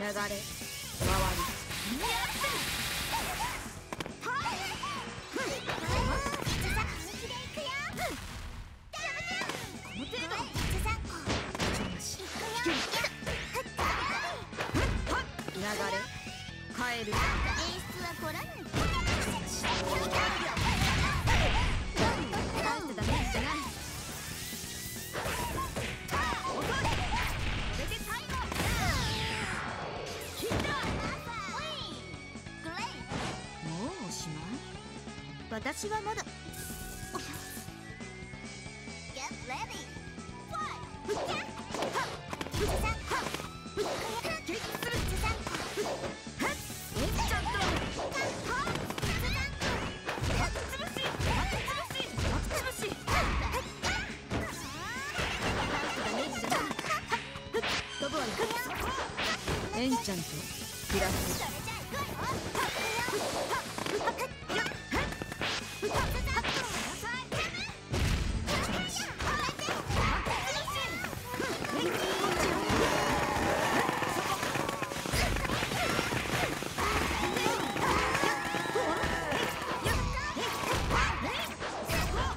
流れ回りもうおしまい。私はまだエンちゃんと平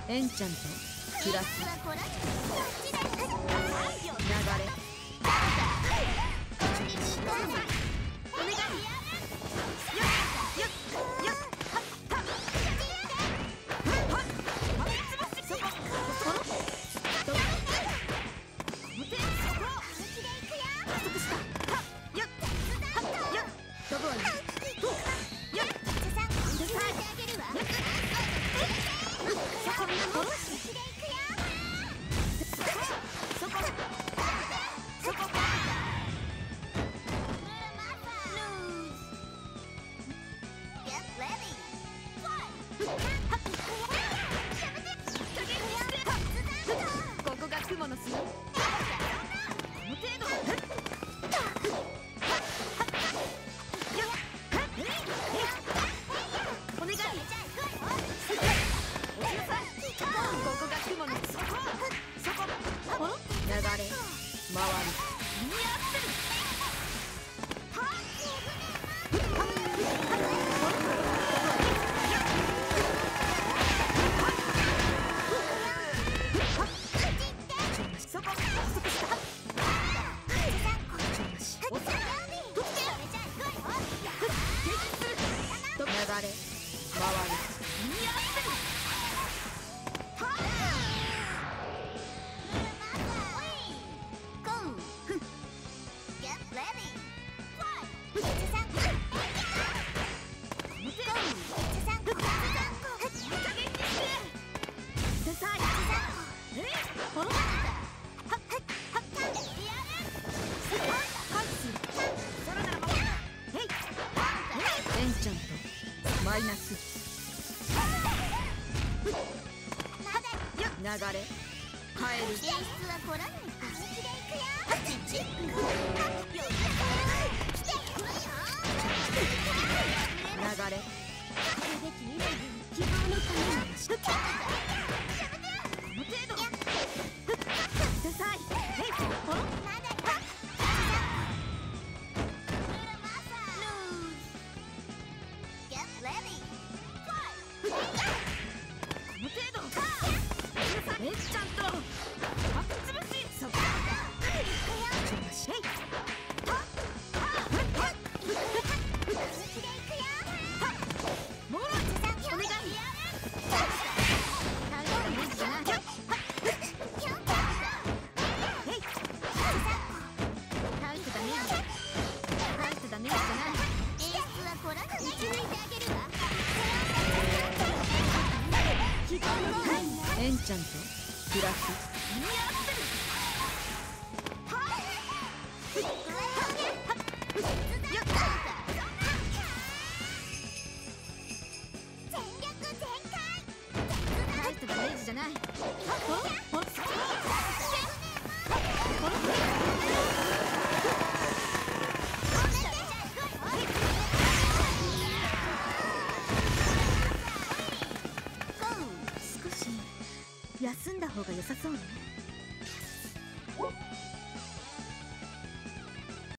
エンちラス。流れ Come on. マイナス流れ。帰るエンチャントブラフ。休んだ方が良さそうね。